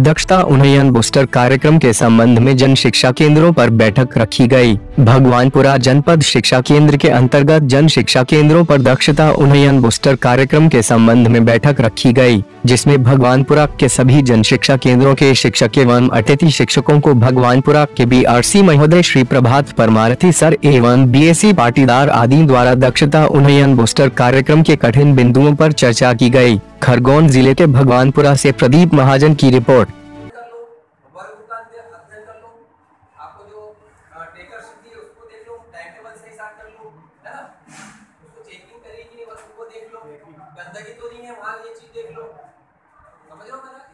दक्षता उन्नयन बूस्टर कार्यक्रम के संबंध में जन शिक्षा केंद्रों पर बैठक रखी गई। भगवानपुरा जनपद शिक्षा केंद्र के अंतर्गत जन शिक्षा केंद्रों पर दक्षता उन्नयन बूस्टर कार्यक्रम के संबंध में बैठक रखी गई, जिसमें भगवानपुरा के सभी जन शिक्षा केंद्रों के शिक्षक एवं अतिथि शिक्षकों को भगवानपुरा के बीआरसी महोदय श्री प्रभात परमारथी सर एवं बीएससी पाटीदार आदि द्वारा दक्षता उन्नयन बूस्टर कार्यक्रम के कठिन बिंदुओं आरोप चर्चा की गई। खरगोन ज़िले के भगवानपुरा से प्रदीप महाजन की रिपोर्ट। गंदगी तो नहीं है, वहाँ ये चीज़ देख लो। समझ मेरा